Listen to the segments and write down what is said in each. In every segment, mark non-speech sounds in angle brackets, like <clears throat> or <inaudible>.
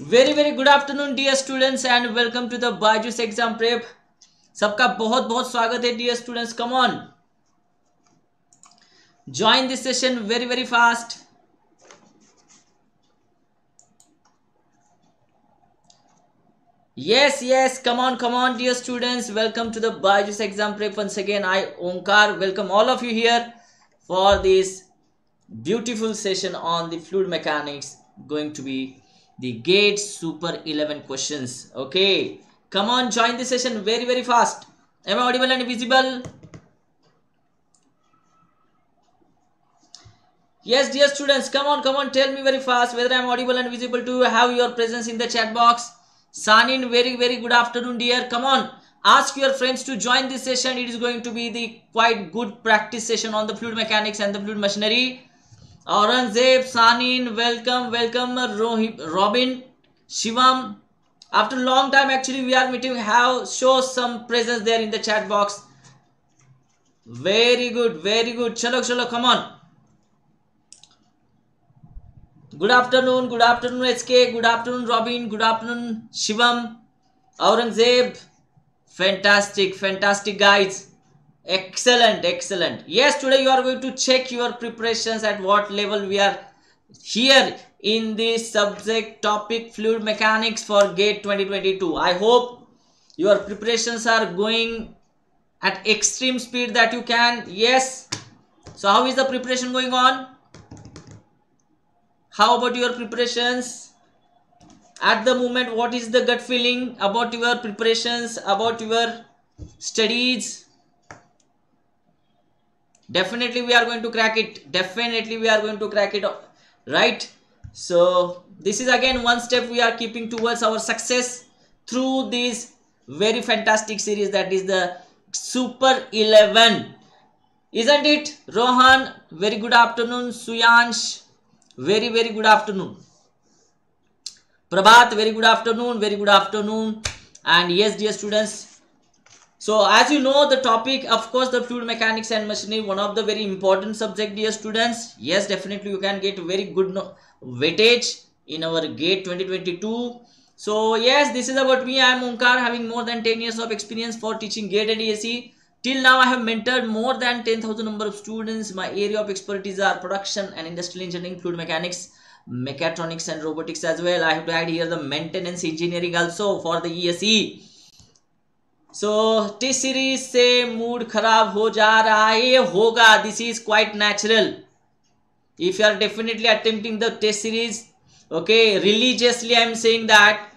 Very very good afternoon dear students and welcome to the Byju's exam prep सबका बहुत बहुत स्वागत है dear students come on join this session very very fast yes yes come on come on dear students welcome to the Byju's exam prep once again I Omkar welcome all of you here for this beautiful session on the fluid mechanics going to be the gate super 11 questions. Okay. Come on join the session very very fast. Am i audible and visible? Yes dear students come on come on. Tell me very fast whether i'm audible and visible to have your presence in the chat box. Sanin, very, very good afternoon, dear. Come on, ask your friends to join this session. It is going to be the quite good practice session on the fluid mechanics and the fluid machinery. Aurangzeb, Sanin, welcome, welcome, Robin, Shivam. After long time, actually, we are meeting. Have show some presence there in the chat box. Very good, very good. Chalo, chalo, come on. Good afternoon, good afternoon SK, good afternoon Robin, good afternoon Shivam, Aurangzeb. Fantastic, fantastic guys. Excellent, excellent. Yes, today you are going to check your preparations at what level we are here in the subject topic fluid mechanics for GATE 2022. I hope your preparations are going at extreme speed that you can. Yes. So how is the preparation going on? how about your preparations at the moment what is the gut feeling about your preparations about your studies definitely we are going to crack it. Definitely we are going to crack it right? So this is again one step we are keeping towards our success through this very fantastic series that is the super 11 isn't it rohan? Very good afternoon suyansh. Very very good afternoon. Prabhat very good afternoon very good afternoon. And yes dear students so as you know the topic of course the fluid mechanics and machinery one of the very important subject dear students yes definitely you can get very good no weightage in our gate 2022 so yes this is about me i am Onkar having more than 10 years of experience for teaching gate and ese Till now, I have mentored more than 10,000 number of students. My area of expertise are production and industrial engineering, fluid mechanics, mechatronics and robotics as well. I have to add here the maintenance engineering also for the ESE. So test series से mood खराब हो जा रहा है ये होगा this is quite natural if you are definitely attempting the test series okay religiously i am saying that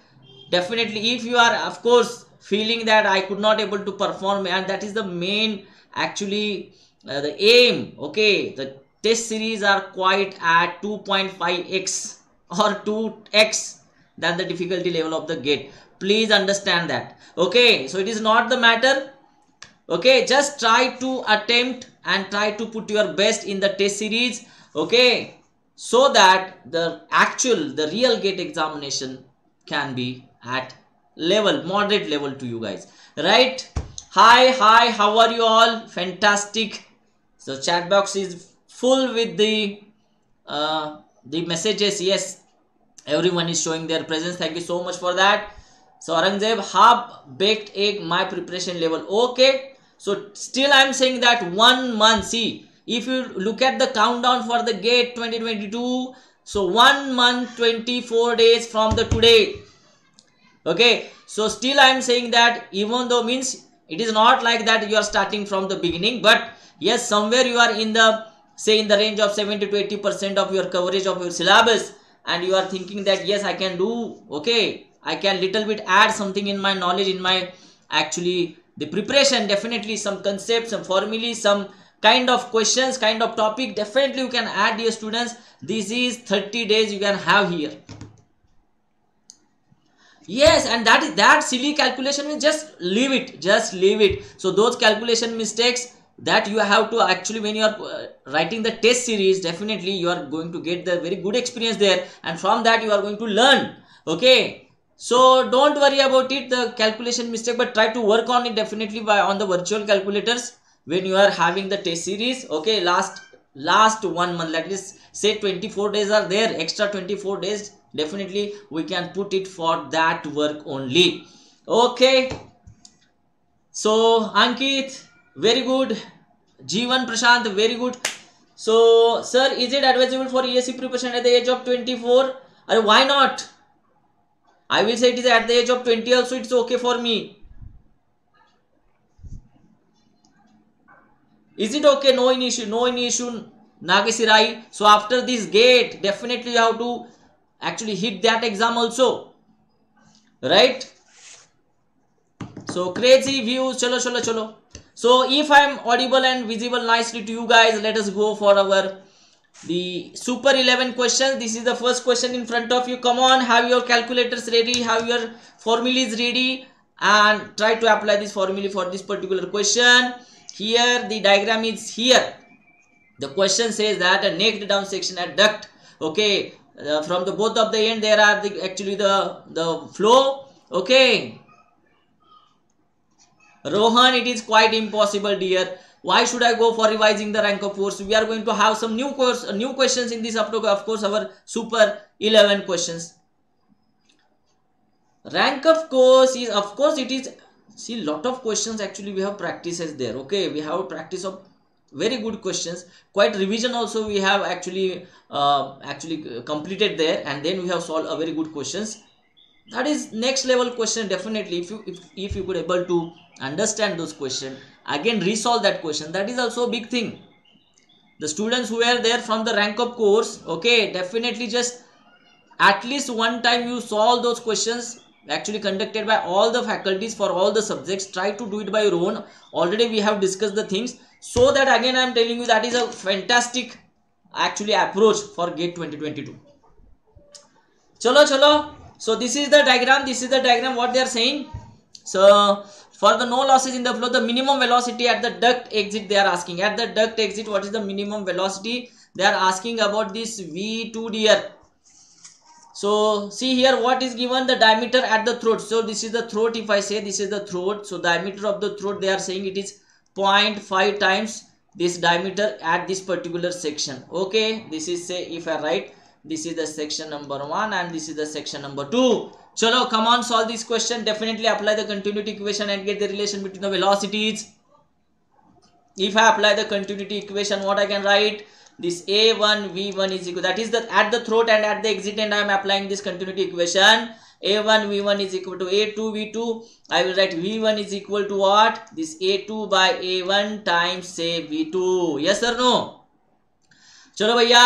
definitely if you are of course feeling that I could not able to perform and that is the main actually uh, the aim okay the test series are quite at 2.5x or 2x than the difficulty level of the gate please understand that. Okay so it is not the matter. Okay just try to attempt and try to put your best in the test series. Okay so that the actual the real gate examination can be at level moderate level to you guys. Right? Hi hi how are you all? Fantastic. So chat box is full with the uh, the messages. Yes everyone is showing their presence. Thank you so much for that so Aurangzeb half baked egg my preparation level. Okay. So still I'm saying that one month see if you look at the countdown for the gate 2022 so one month 24 days from the today. Okay. So still i am saying that even though means it is not like that you are starting from the beginning but yes somewhere you are in the say in the range of 70 to 80 percent of your coverage of your syllabus and you are thinking that yes i can do. Okay i can little bit add something in my knowledge in my actually the preparation definitely some concepts some formulae some kind of questions kind of topic definitely you can add dear students. This is 30 days you can have here. Yes and that is that silly calculation means just leave it just leave it. So those calculation mistakes that you have to actually when you are uh, writing the test series definitely you are going to get the very good experience there. And from that you are going to learn okay so don't worry about it the calculation mistake but try to work on it definitely by on the virtual calculators when you are having the test series. Okay last last one month that is say 24 days are there extra 24 days definitely we can put it for that work only. Okay. So ankit very good. G1 prashant very good. So sir is it advisable for ese preparation at the age of 24 or why not i will say it is at the age of 20 also it's okay for me. Is it okay? No any issue no any issue nagasirai so after this gate definitely you have to actually hit that exam also. Right? So crazy views. Chalo chalo chalo. So if i am audible and visible nicely to you guys let us go for our the super 11 questions this is the first question in front of you. Come on have your calculators ready have your formulas ready and try to apply this formula for this particular question. Here the diagram is here. The question says that a naked down section at duct okay uh, from the both of the end there are the actually the the flow okay. Rohan it is quite impossible dear why should i go for revising the rank of course? We are going to have some new course uh, new questions in this up to of course our super 11 questions. Rank of course is of course it is see lot of questions actually we have practices there okay? We have practice of very good questions. Quite revision also we have actually uh, actually completed there and then we have solved a very good questions. That is next level question definitely if you if, if you could able to understand those questions again resolve that question. That is also a big thing. The students who are there from the rank of course okay definitely just at least one time you solve those questions actually conducted by all the faculties for all the subjects. Try to do it by your own. Already we have discussed the things. So that again i am telling you that is a fantastic actually approach for gate 2022 chalo chalo. So this is the diagram. This is the diagram what they are saying. So for the no losses in the flow the minimum velocity at the duct exit they are asking. At the duct exit what is the minimum velocity they are asking about this v2 dear so see here what is given the diameter at the throat. So this is the throat if i say this is the throat. So diameter of the throat they are saying it is 0.5 times this diameter at this particular section. Okay this is say if i write this is the section number one and this is the section number two chalo come on solve this question. Definitely apply the continuity equation and get the relation between the velocities. If i apply the continuity equation what i can write? This a1 v1 is equal. That is the at the throat and at the exit and i am applying this continuity equation. A1 v1 is equal to a2 v2 i will write v1 is equal to what? This a2 by a1 times say v2 yes or no? Chalo bhaiya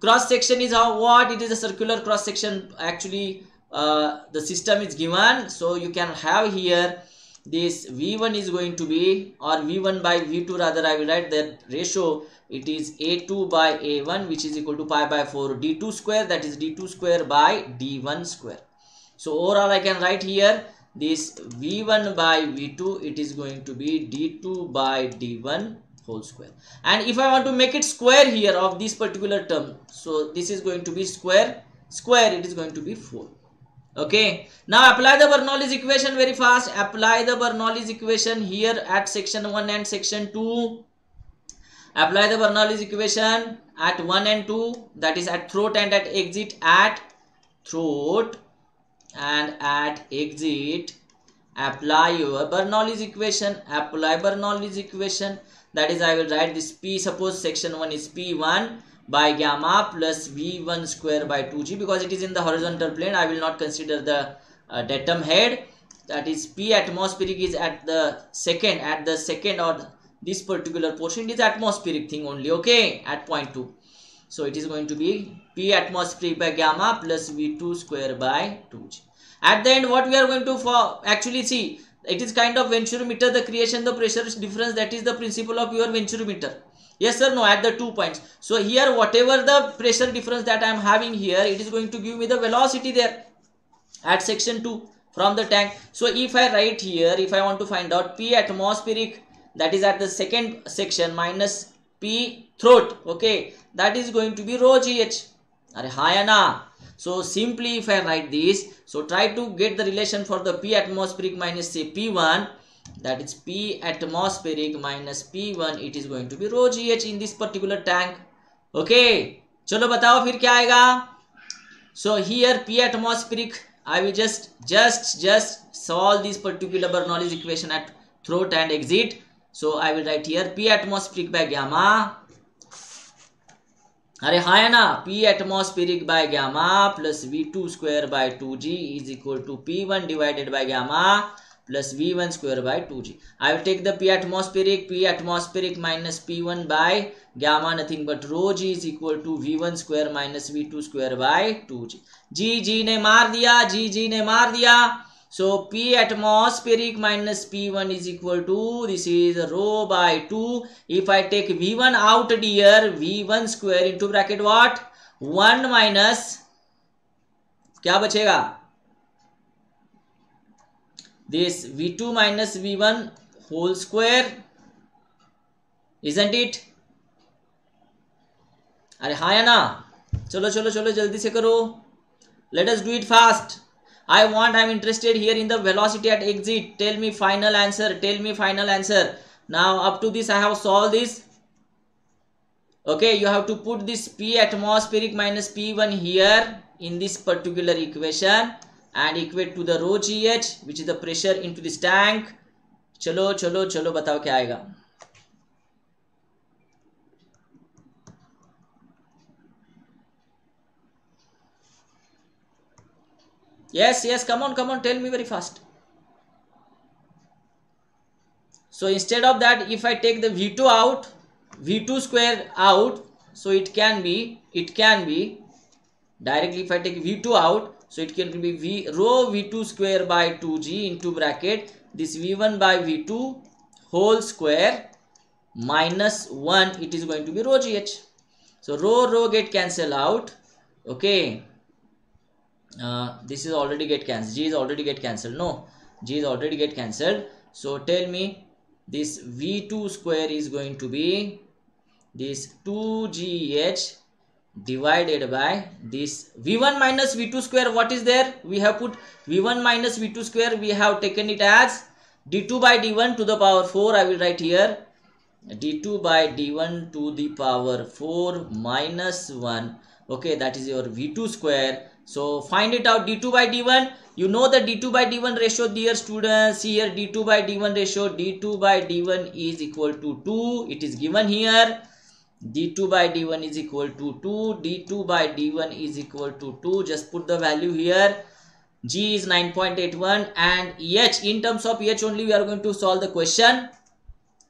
cross section is how what? It is a circular cross section actually uh, the system is given. So you can have here this v1 is going to be or v1 by v2 rather i will write that ratio. It is a2 by a1 which is equal to pi by 4 d2 square. That is d2 square by d1 square. So overall i can write here this v1 by v2 it is going to be d2 by d1 whole square. And if i want to make it square here of this particular term so this is going to be square square it is going to be 4 okay. Now apply the bernoulli's equation very fast. Apply the bernoulli's equation here at section 1 and section 2 apply the bernoulli's equation at 1 and 2 that is at throat and at exit at throat and at exit. Apply your bernoulli's equation. Apply bernoulli's equation. That is i will write this p. Suppose section 1 is p1 by gamma plus v1 square by 2g because it is in the horizontal plane. I will not consider the uh, datum head. That is p atmospheric is at the second at the second or this particular portion. Is atmospheric thing only okay? At point 2 so it is going to be p atmospheric by gamma plus v2 square by 2g at the end what we are going to for actually see it is kind of venturimeter the creation the pressure difference that is the principle of your venturimeter yes or no at the two points. So here whatever the pressure difference that i am having here it is going to give me the velocity there at section 2 from the tank. So if i write here if i want to find out p atmospheric that is at the second section minus p throat okay that is going to be rho gh are hayana so simply if i write this so try to get the relation for the p atmospheric minus say p1 that is p atmospheric minus p1 it is going to be rho gh in this particular tank okay चलो बताओ फिर क्या आएगा so here p atmospheric i will just just just solve this particular bernoulli's equation at throat and exit so i will write here p atmospheric by gamma अरे हाँ है ना P atmospheric by gamma plus V2 square by 2G is equal to P1 divided by gamma plus V1 square by 2G. I will take the P atmospheric, P atmospheric minus P1 by gamma nothing but rho G is equal to V1 square minus V2 square by 2G. G G ने मार दिया G G ने मार दिया So P atmospheric minus P1 is equal to this is rho by 2. If I take V1 out dear V1 square into bracket what? 1 minus क्या बचेगा this v2 minus v1 whole square isn't it अरे हाँ या ना चलो चलो चलो जल्दी से करो let us do it fast i want i'm interested here in the velocity at exit tell me final answer tell me final answer now up to this i have solved this okay you have to put this p atmospheric minus p1 here in this particular equation And equate to the rho G H which is the pressure into this tank चलो चलो चलो, बताओ क्या आएगा? Yes yes come on come on tell me very fast so instead of that if I take the V two out V two square out so it can be it can be directly if I take V two out so it can be v rho v2 square by 2g into bracket this v1 by v2 whole square minus 1 it is going to be rho gh. So rho rho get cancel out. Okay. Uh, this is already get cancelled. G is already get cancelled. No, G is already get cancelled. So tell me this v2 square is going to be this 2gh divided by this v1 minus v2 square. What is there? We have put v1 minus v2 square. We have taken it as d2 by d1 to the power 4 i will write here d2 by d1 to the power 4 minus 1 okay that is your v2 square. So find it out. D2 by d1 you know the d2 by d1 ratio dear students. Here d2 by d1 ratio. D2 by d1 is equal to 2 it is given here d2 by d1 is equal to 2 d2 by d1 is equal to 2 just put the value here g is 9.81 and h in terms of h only we are going to solve the question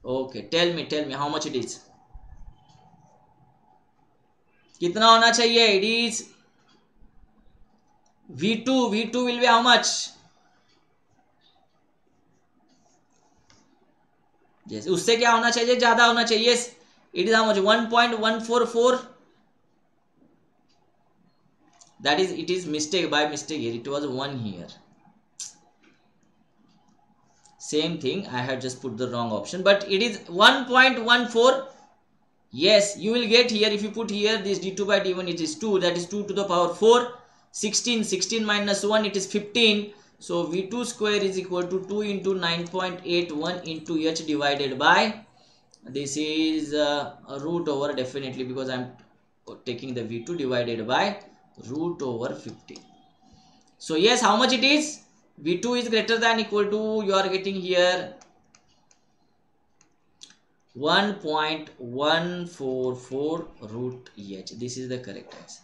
okay tell me tell me how much it is कितना होना चाहिए it is v2 v2 will be how much yes उससे क्या होना चाहिए ज़्यादा होना चाहिए it is how much? 1.144 that is it is mistake by mistake. Here it was 1 here. Same thing. I had just put the wrong option but it is 1.14 yes you will get here. If you put here this d2 by d1 it is 2 that is 2 to the power 4 16 16 minus 1 it is 15 so v2 square is equal to 2 into 9.81 into h divided by this is uh, root over definitely because I'm taking the V2 divided by root over 50. So yes, how much it is? V2 is greater than equal to, you are getting here 1.144 root EH. This is the correct answer.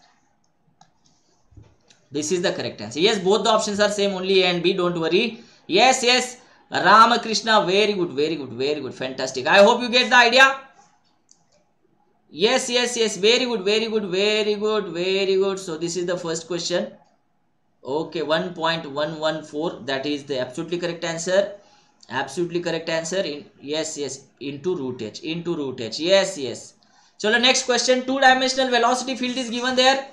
This is the correct answer. Yes, both the options are same, only A and B, don't worry. Yes, yes, Ramakrishna, very good, very good, very good, fantastic. I hope you get the idea. Yes, yes, yes, very good, very good, very good, very good. So this is the first question. Okay, 1.114, that is the absolutely correct answer. Absolutely correct answer. In, yes, yes, into root h, into root h. Yes, yes. So the next question, two-dimensional velocity field is given there.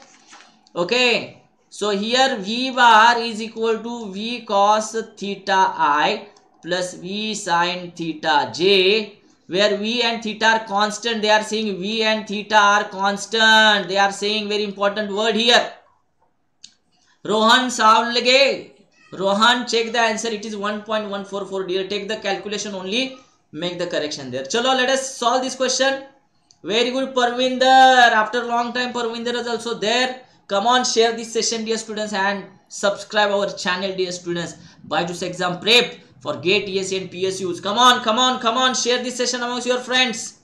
Okay. So here V bar is equal to V cos theta i plus V sine theta j where V and theta are constant. They are saying V and theta are constant. They are saying very important word here. Rohan Savlage. Rohan check the answer. It is 1.144 dear. Take the calculation only. Make the correction there. Chalo let us solve this question. Very good Parvinder. After long time Parvinder is also there. come on share this session dear students and subscribe our channel dear students byju's exam prep for gate ese and psus come on come on come on. Share this session amongst your friends.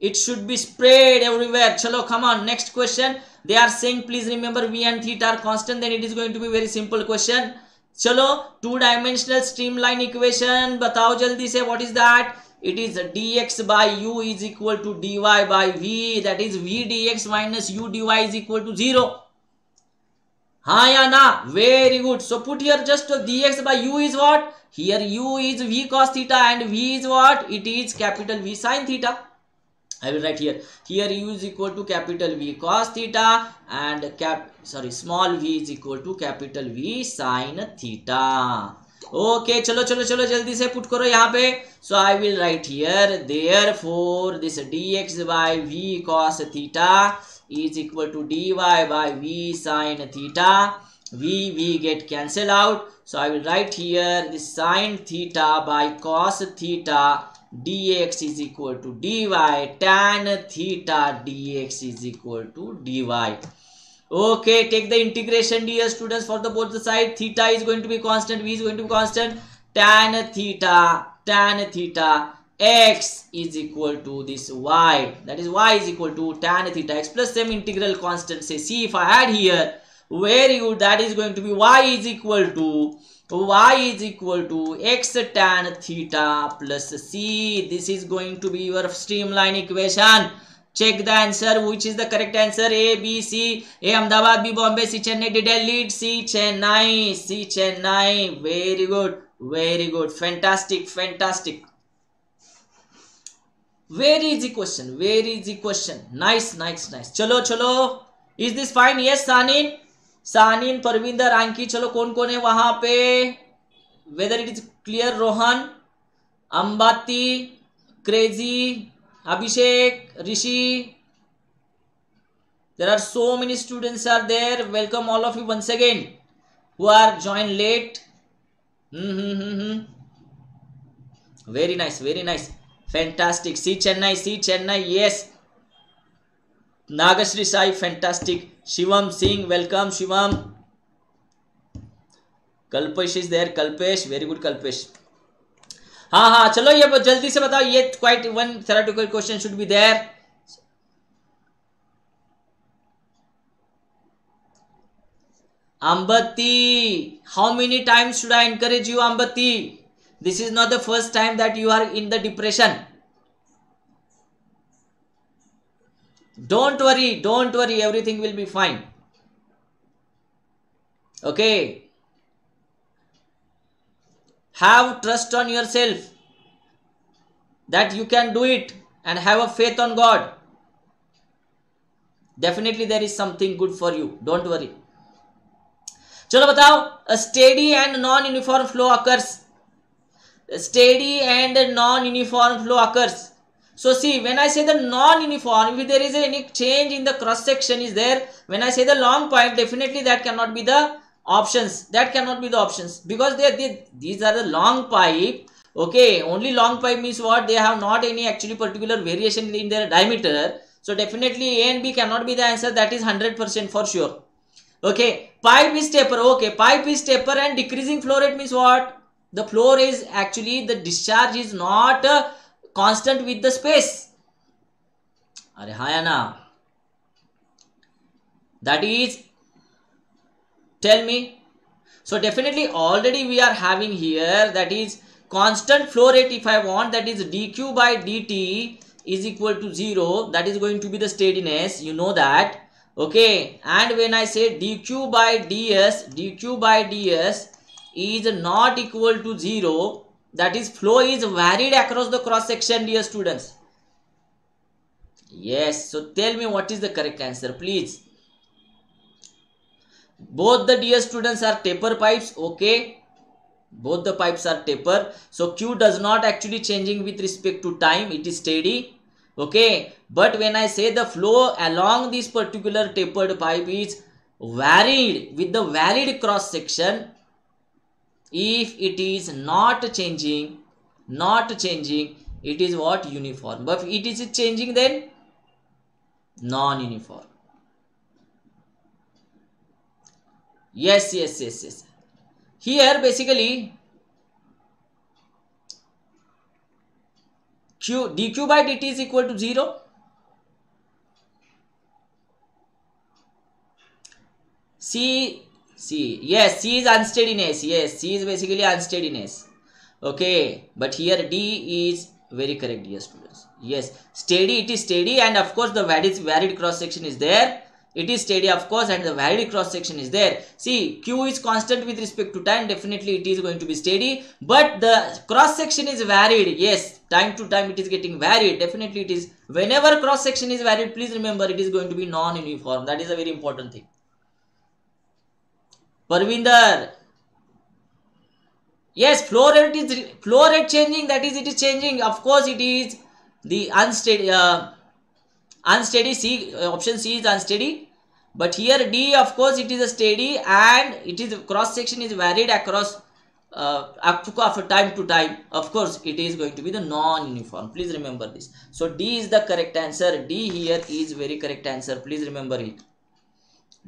It should be spread everywhere. Chalo come on. Next question. They are saying please remember v and theta are constant then it is going to be very simple question. Chalo two dimensional streamline equation. Batao jaldi se what is that? It is dx by u is equal to dy by v. That is v dx minus u dy is equal to 0 ha ya na very good so put here just dx by u is what here u is v cos theta and v is what it is capital v sin theta I will write here. Here u is equal to capital V cos theta and cap sorry small v is equal to capital V sin theta. Okay, chalo chalo chalo jaldi se put karo yahan pe. So I will write here. Therefore, this dx by v cos theta is equal to dy by v sine theta. V v get cancel out. So I will write here this sine theta by cos theta dx is equal to dy tan theta dx is equal to dy okay take the integration dear students for the both the side theta is going to be constant v is going to be constant tan theta tan theta x is equal to this y that is y is equal to tan theta x plus some integral constant say see if i add here very good that is going to be y is equal to y is equal to x tan theta plus c. This is going to be your streamline equation. Check the answer. Which is the correct answer? A, B, C. A, Ahmedabad, B, Bombay, C, Chennai, D, Delhi, C, Chennai, C, Chennai. Very good. Very good. Fantastic. Fantastic. Very easy question very easy question nice nice nice चलो चलो. Is this fine yes Sanin Sanin Parvinder Anki चलो, कौन कौन है वहाँ पे? Whether it is clear Rohan Ambati crazy Abhishek Rishi there are so many students are there welcome all of you one again who are join late hmm hmm hmm hmm very nice very nice fantastic C Chennai C Chennai yes Nagashri Sai fantastic Shivam Singh welcome Shivam Kalpesh is there Kalpesh very good Kalpesh हाँ हाँ चलो ये जल्दी से बताओ ये quite one theoretical question should be there Ambati how many times should I encourage you Ambati This is not the first time that you are in the depression. don't worry don't worry everything will be fine okay have trust on yourself that you can do it and have a faith on god definitely there is something good for you don't worry चलो बताओ a steady and non uniform flow occurs a steady and non uniform flow occurs so see, when I say the non-uniform, if there is any change in the cross section is there, when I say the long pipe, definitely that cannot be the options. That cannot be the options because they, they these are the long pipe. Okay, only long pipe means what? They have not any actually particular variation in their diameter. So definitely A and B cannot be the answer. That is 100% for sure. Okay, pipe is taper. Okay, pipe is taper and decreasing flow rate means what? the flow is actually the discharge is not uh, constant with the space. are hayana that is tell me. So definitely already we are having here that is constant flow rate if i want that is dq by dt is equal to 0 that is going to be the steadiness. You know that. Okay. And when i say dq by ds dq by ds is not equal to 0 that is flow is varied across the cross section dear students. Yes so tell me what is the correct answer please. Both the dear students are taper pipes okay? Both the pipes are taper. So q does not actually changing with respect to time it is steady okay? But when i say the flow along this particular tapered pipe is varied with the varied cross section if it is not changing not changing it is what? Uniform. But if it is changing then non uniform yes yes yes yes. Here basically q dq by dt is equal to 0 c c. Yes c is unsteadiness. Yes c is basically unsteadiness. Okay but here d is very correct dear students. Yes steady it is steady and of course the varied varied cross section is there. It is steady of course and the varied cross section is there. See q is constant with respect to time. Definitely it is going to be steady but the cross section is varied. Yes time to time it is getting varied. Definitely it is whenever cross section is varied please remember it is going to be non-uniform. That is a very important thing Parvinder. Yes, flow rate is flow rate changing. That is, it is changing. Of course, it is the unsteady. Uh, unsteady C uh, option C is unsteady. But here D, of course, it is a steady and it is cross section is varied across uh, after time to time. Of course, it is going to be the non-uniform. Please remember this. So D is the correct answer. D here is very correct answer. Please remember it.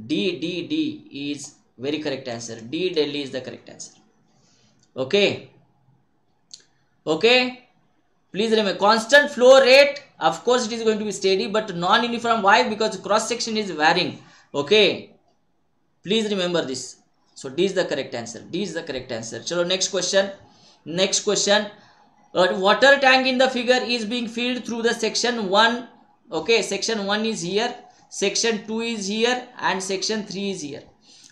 D D D is very correct answer. D delhi is the correct answer. Okay? Okay? Please remember constant flow rate of course it is going to be steady but non-uniform. Why? Because cross section is varying. Okay? Please remember this. So d is the correct answer. D is the correct answer. Chalo next question. Next question. A water tank in the figure is being filled through the section 1 okay? Section 1 is here. Section 2 is here. And section 3 is here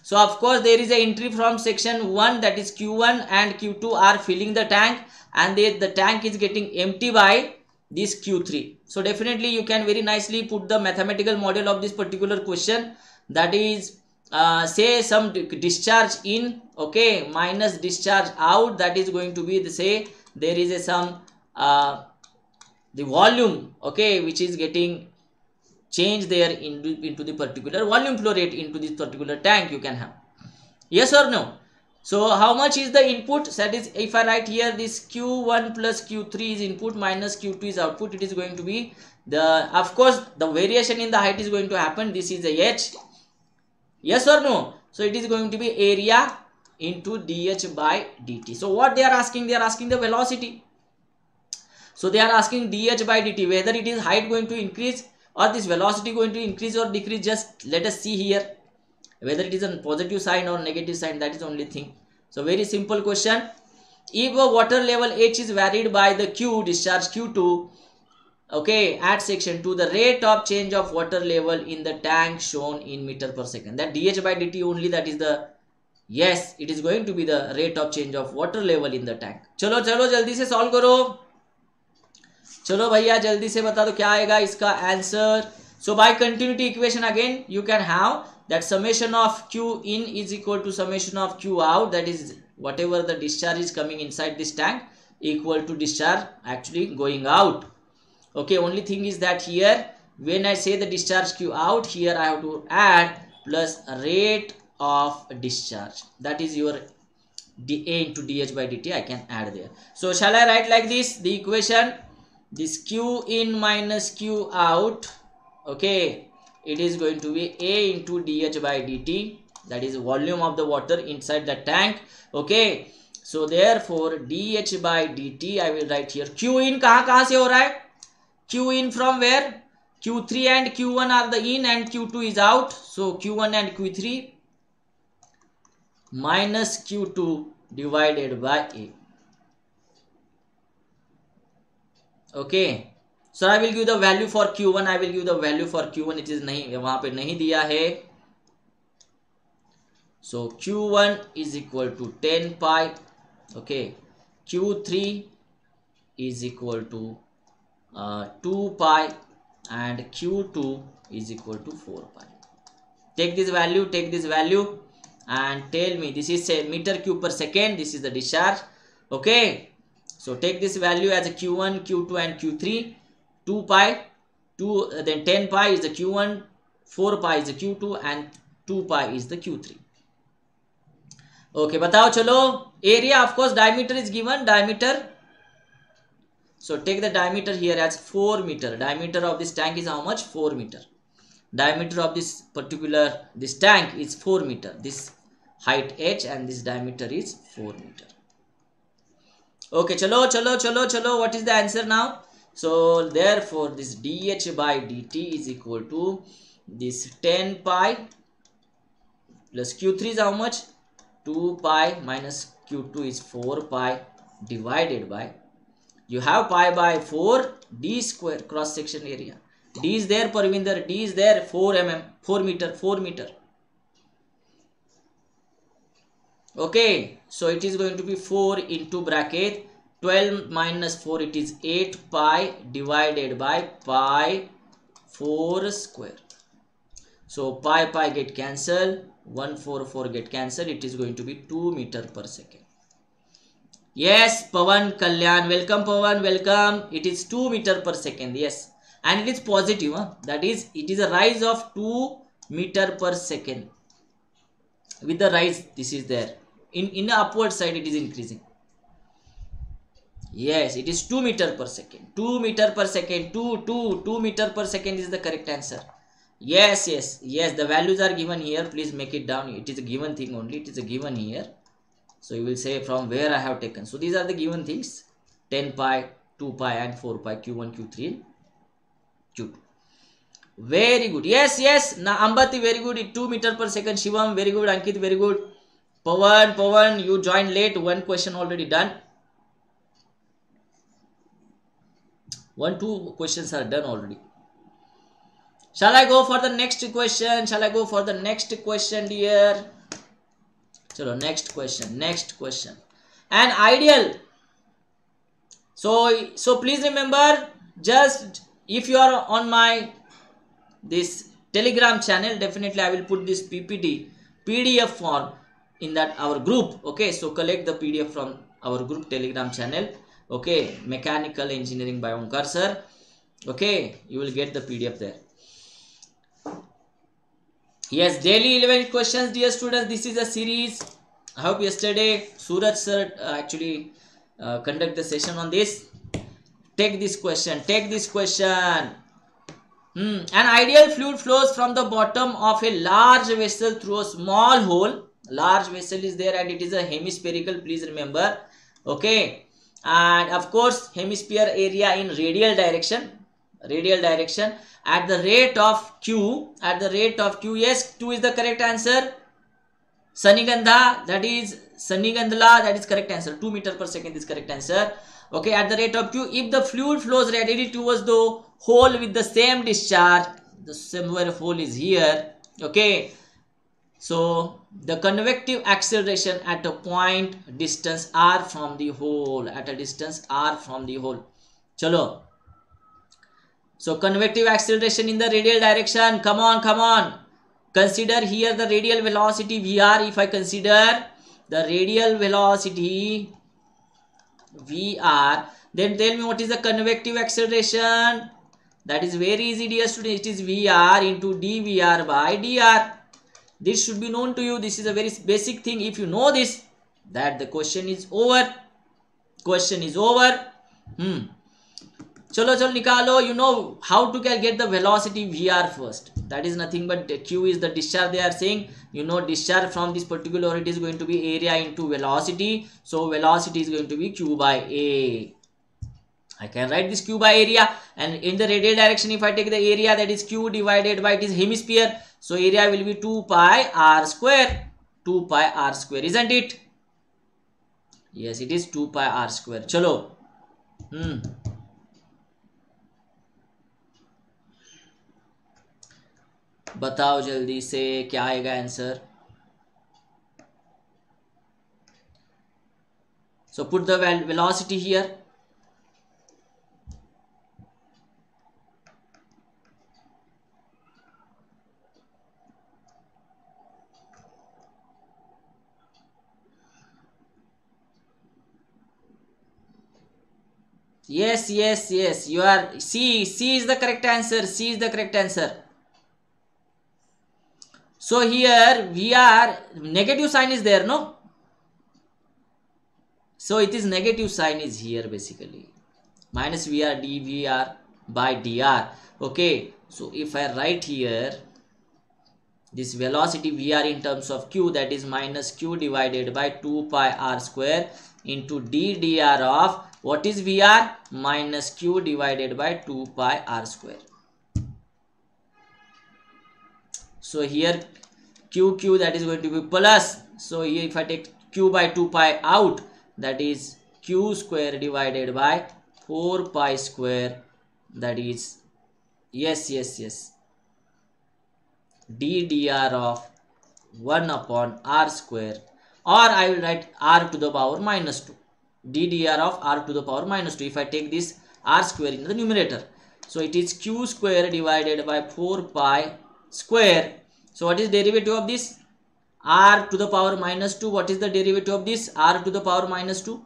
so of course there is a entry from section 1 that is Q1 and Q2 are filling the tank and they, the tank is getting empty by this Q3. So definitely you can very nicely put the mathematical model of this particular question that is uh, say some discharge in okay minus discharge out that is going to be the say there is a some uh, the volume okay which is getting change there into, into the particular volume flow rate into this particular tank you can have. Yes or no? So how much is the input? That is if i write here this q1 plus q3 is input minus q2 is output. It is going to be the of course the variation in the height is going to happen. This is a h. Yes or no? So it is going to be area into dh by dt so what they are asking? They are asking the velocity. So they are asking dh by dt whether it is height going to increase or this velocity going to increase or decrease just let us see here. Whether it is a positive sign or negative sign that is only thing. So very simple question. If a water level h is varied by the q discharge q2 okay at section 2 the rate of change of water level in the tank shown in meter per second. That dh by dt only that is the yes it is going to be the rate of change of water level in the tank. Chalo chalo jaldi se solve karo चलो भैया, जल्दी से बता दो क्या आएगा इसका answer so by continuity equation again you can have that summation of Q in is equal to summation of Q out that is whatever the discharge is coming inside this tank equal to discharge actually going out okay only thing is that here when I say discharge Q out here I have to add plus rate of discharge that is your D A into D H by D T I can add there so shall I write like this the equation this q in minus q out okay it is going to be a into dh by dt that is volume of the water inside the tank okay. So therefore dh by dt i will write here q in kahan kahan se ho raha hai q in from where? q3 and q1 are the in and q2 is out. So q1 and q3 minus q2 divided by a okay so I will give the value for Q one I will give the value for Q one it is नहीं वहाँ पे नहीं दिया है. So Q one is equal to ten pi okay Q three is equal to two pi and Q two is equal to four pi take this value take this value and tell me this is metre cube per second this is the discharge okay? So take this value as a q1, q2 and q3. 2 pi, 2 uh, then 10 pi is the q1, 4 pi is the q2 and 2 pi is the q3. Okay, batao chalo. Area of course diameter is given. Diameter. So take the diameter here as 4 meter. Diameter of this tank is how much? 4 meter. Diameter of this particular this tank is 4 meter. This height h and this diameter is 4 meter okay chalo chalo chalo chalo. What is the answer now? So therefore this dh by dt is equal to this 10 pi plus q3 is how much? 2 pi minus q2 is 4 pi divided by you have pi by 4 d square cross section area. D is there Parvinder. D is there 4 mm 4 meter 4 meter okay so it is going to be 4 into bracket. 12 minus 4 it is 8 pi divided by pi 4 square. So pi pi get cancelled. 144 get cancelled. It is going to be 2 meter per second. Yes pavan kalyan welcome pavan welcome. It is 2 meter per second yes. And it is positive huh? that is it is a rise of 2 meter per second. With the rise this is there in in the upward side it is increasing. Yes it is 2 meter per second. 2 meter per second 2 2 2 meter per second is the correct answer. Yes yes yes the values are given here. Please make it down. It is a given thing only. It is a given here. So you will say from where i have taken. So these are the given things. 10 pi 2 pi and 4 pi q1 q3 q2 very good. Yes yes. Now ambati very good. 2 meter per second. Shivam very good. Ankit very good Pawan, Pawan, you joined late. One question already done. One, two questions are done already. Shall I go for the next question? Shall I go for the next question, dear? Chalo, next question. Next question. An ideal. So, so please remember, just if you are on my this Telegram channel, definitely I will put this PPT PDF form in that our group okay so collect the pdf from our group telegram channel okay mechanical engineering by Onkar sir okay you will get the pdf there. Yes daily 11 questions dear students this is a series. I hope yesterday suraj sir uh, actually uh, conduct the session on this. Take this question take this question. Hmm. an ideal fluid flows from the bottom of a large vessel through a small hole large vessel is there and it is a hemispherical please remember okay? And of course hemisphere area in radial direction radial direction. At the rate of q at the rate of q yes 2 is the correct answer. Sanigandha that is sanigandhala that is correct answer. 2 meter per second is correct answer. Okay at the rate of q if the fluid flows radially towards the hole with the same discharge the somewhere hole is here okay? So the convective acceleration at a point distance r from the hole at a distance r from the hole. Chalo. So convective acceleration in the radial direction. Come on, come on. Consider here the radial velocity Vr. If I consider the radial velocity Vr, then tell me what is the convective acceleration. That is very easy dear student. It is Vr into dVr by dr this should be known to you. This is a very basic thing. If you know this that the question is over. Question is over. Hmm. chalo chalo nikalo you know how to get the velocity vr first. That is nothing but q is the discharge they are saying. You know discharge from this particular it is going to be area into velocity. So velocity is going to be q by a. I can write this q by area. And in the radial direction if I take the area that is q divided by it is hemisphere so area will be 2 pi r square 2 pi r square isn't it yes it is 2 pi r square chalo hmm बताओ जल्दी से क्या आएगा answer so put the velocity here Yes, yes, yes. You are C. C is the correct answer. C is the correct answer. So here we are negative sign is there, no? So it is negative sign is here basically. Minus VR dVR by dr. Okay. So if I write here this velocity vr in terms of q that is minus q divided by 2 pi r square into d dr of what is vr minus q divided by 2 pi r square. So here q q that is going to be plus. So here if i take q by 2 pi out that is q square divided by 4 pi square. That is yes yes yes. D dr of 1 upon r square. Or I will write r to the power minus 2 d dr of r to the power minus 2 if I take this r square in the numerator so it is q square divided by 4 pi square. So what is derivative of this? r to the power minus 2 what is the derivative of this? r to the power minus 2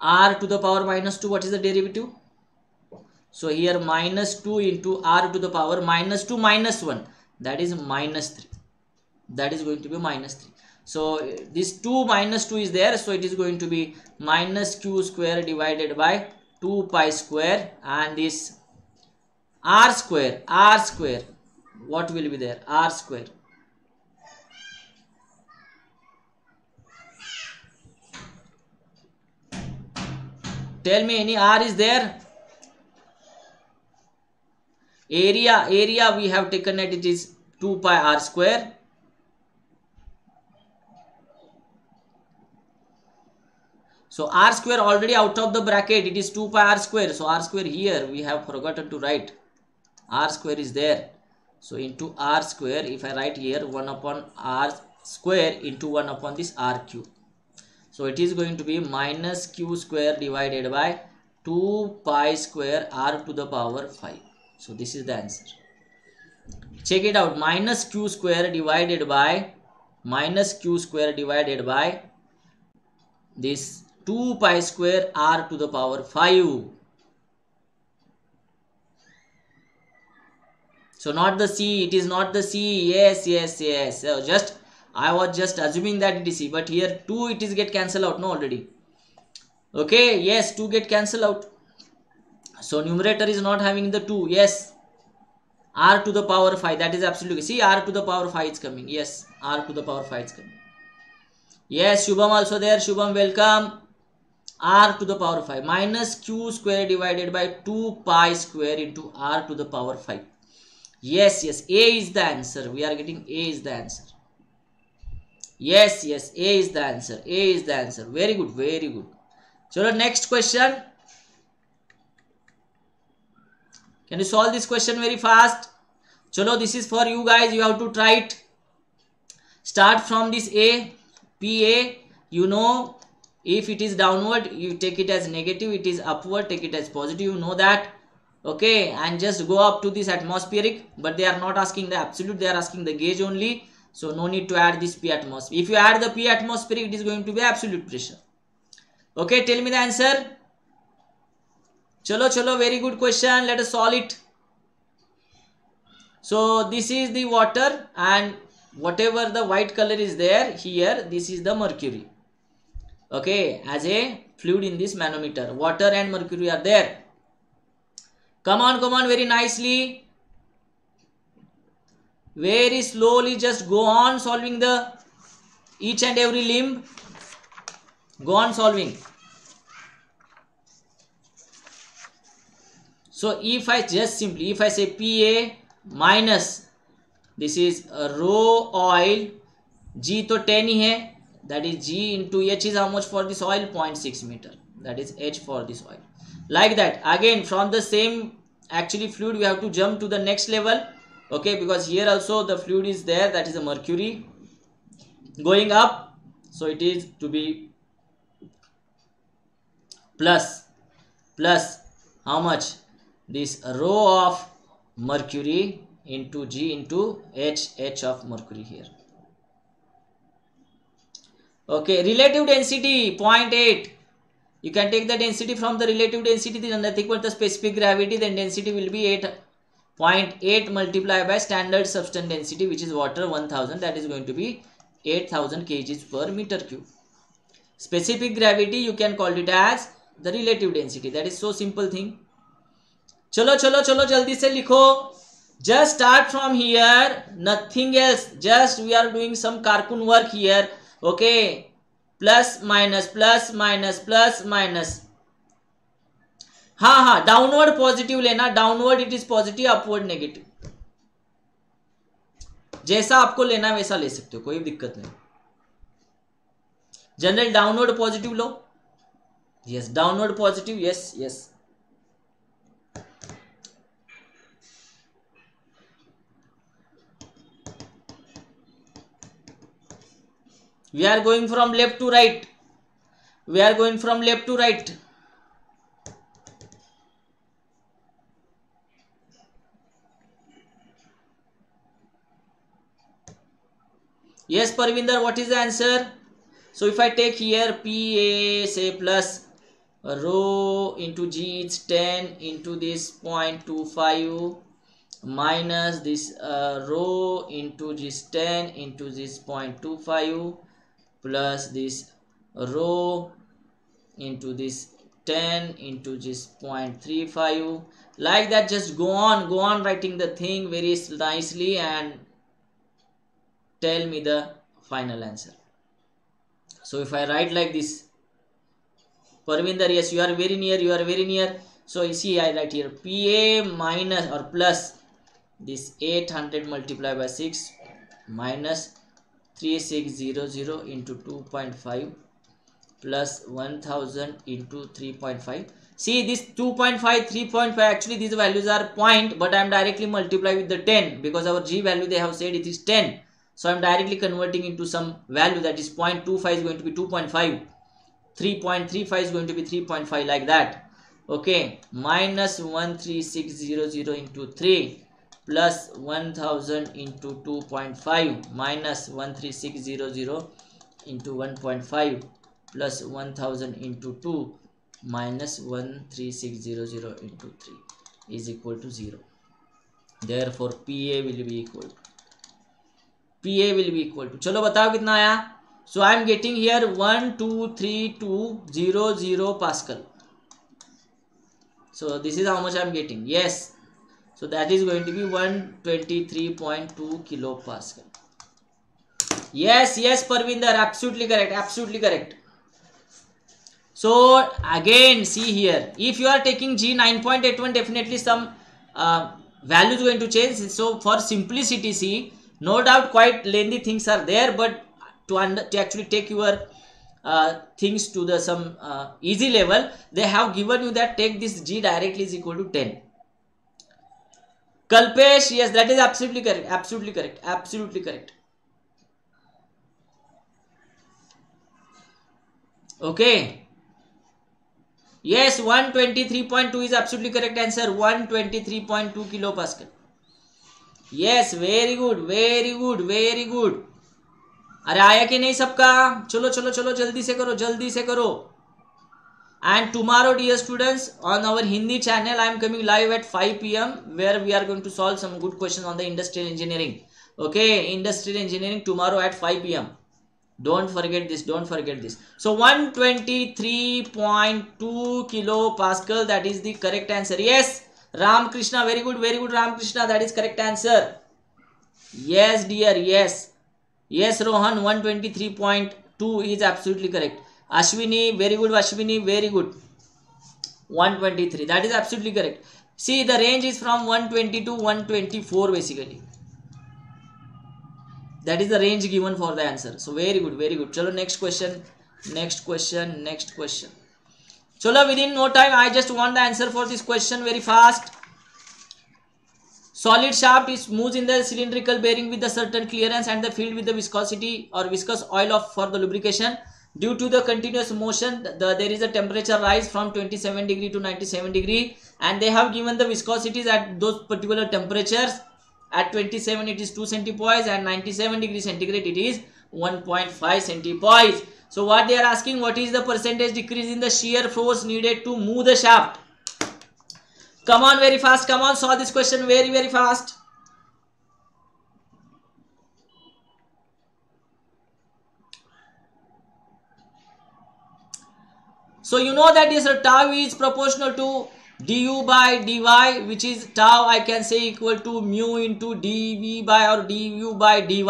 r to the power minus 2 what is the derivative? So here minus 2 into r to the power minus 2 minus 1 that is minus 3. That is going to be minus 3. So this 2 minus 2 is there. So it is going to be minus q square divided by 2 pi square and this r square r square. What will be there? R square. Tell me any r is there? Area area we have taken it it is 2 pi r square so r square already out of the bracket it is 2 pi r square. So r square here we have forgotten to write. r square is there. So into r square if i write here 1 upon r square into 1 upon this r cube. So it is going to be minus q square divided by 2 pi square r to the power 5 so this is the answer. Check it out. Minus q square divided by minus q square divided by this 2 pi square r to the power 5. So not the C. It is not the C. Yes, yes, yes. So just I was just assuming that it is C. But here 2 it is get cancelled out. No already. Okay. Yes, 2 get cancelled out. So numerator is not having the 2. Yes. R to the power 5. That is absolutely. See R to the power 5 is coming. Yes. R to the power 5 is coming. Yes. Shubham also there. Shubham welcome. R to the power 5 minus Q square divided by 2 pi square into R to the power 5. Yes. Yes. A is the answer. We are getting A is the answer. Yes. Yes. A is the answer. A is the answer. Very good. Very good. So the next question. Can you solve this question very fast? Chalo, this is for you guys. You have to try it. Start from this A, PA. You know, if it is downward, you take it as negative. It is upward, take it as positive. You know that. Okay, and just go up to this atmospheric. But they are not asking the absolute. They are asking the gauge only. So no need to add this P atmosphere. If you add the P atmospheric, it is going to be absolute pressure. Okay, tell me the answer. Chalo, chalo, very good question. Let us solve it. So this is the water and whatever the white color is there here, this is the mercury. Okay, as a fluid in this manometer. Water and mercury are there. Come on, come on, very nicely. Very slowly just go on solving the each and every limb. Go on solving. So if I just simply, if I say PA minus, this is rho oil, G to 10 ही है, that is G into H is how much for this oil? 0.6 meter. That is H for this oil. Like that. Again, from the same actually fluid, we have to jump to the next level. Okay, because here also the fluid is there, that is the mercury. Going up, so it is to be plus, plus how much? this rho of mercury into G into H, H of mercury here. Okay, relative density 0.8. You can take the density from the relative density, then nothing but the specific gravity, then density will be 8.8 multiplied by standard substance density, which is water 1000. That is going to be 8000 kgs per meter cube. Specific gravity, you can call it as the relative density. That is so simple thing. चलो चलो चलो जल्दी से लिखो just start from here nothing else just we are doing some cartoon work here okay plus minus plus minus plus minus हाँ हाँ downward positive लेना, downward it is positive, upward negative. जैसा आपको लेना वैसा ले सकते हो, कोई दिक्कत नहीं। General downward positive low. Yes downward positive yes yes we are going from left to right. We are going from left to right. Yes parvinder what is the answer? So if i take here pa say plus rho into g it's 10 into this 0.25 minus this uh, rho into this 10 into this 0.25 plus this rho into this 10 into this 0.35 like that just go on go on writing the thing very nicely and tell me the final answer. So if i write like this parvinder yes you are very near you are very near. So you see i write here pa minus or plus this 800 multiplied by 6 minus 3600 into 2.5 plus 1000 into 3.5 see this 2.5 3.5 actually these values are point but i am directly multiply with the 10 because our g value they have said it is 10 so i'm directly converting into some value that is 0.25 is going to be 2.5 3.35 is going to be 3.5 like that. Okay minus 13600 into 3 plus 1000 into 2.5 minus 13600 into 1.5 plus 1000 into 2 minus 13600 into 3 is equal to 0 therefore pa will be equal to pa will be equal to chalo batao kitna so i am getting here 1 2 3 2 0 0 pascal. So this is how much i am getting. Yes so that is going to be 123.2 kilopascal. Yes yes parvinder absolutely correct absolutely correct. So again see here if you are taking g 9.81 definitely some uh, value is going to change. So for simplicity see no doubt quite lengthy things are there but to, under, to actually take your uh, things to the some uh, easy level they have given you that take this g directly is equal to 10 Kalpesh yes that is absolutely correct absolutely correct absolutely correct okay yes 123.2 is absolutely correct answer 123.2 kilo pascal yes very good very good very good अरे आया कि नहीं सबका? चलो चलो चलो, जल्दी से करो, जल्दी से करो। And tomorrow dear students on our hindi channel i am coming live at 5 pm where we are going to solve some good questions on the industrial engineering. Okay industrial engineering tomorrow at 5 pm don't forget this don't forget this. So 123.2 kilo pascal that is the correct answer. Yes ram krishna very good very good ram krishna that is correct answer. Yes dear yes. Yes rohan 123.2 is absolutely correct ashwini very good ashwini very good. 123 that is absolutely correct. See the range is from 120 to 124 basically. That is the range given for the answer. So very good very good. Chalo next question next question next question. Chalo within no time i just want the answer for this question very fast. Solid shaft is moves in the cylindrical bearing with a certain clearance and the filled with the viscosity or viscous oil of for the lubrication due to the continuous motion the, there is a temperature rise from 27 degree to 97 degree and they have given the viscosities at those particular temperatures. At 27 it is 2 centipoise and 97 degree centigrade it is 1.5 centipoise. So what they are asking what is the percentage decrease in the shear force needed to move the shaft? Come on very fast come on solve this question very very fast so you know that this uh, tau is proportional to du by dy which is tau I can say equal to mu into dv by or du by dy.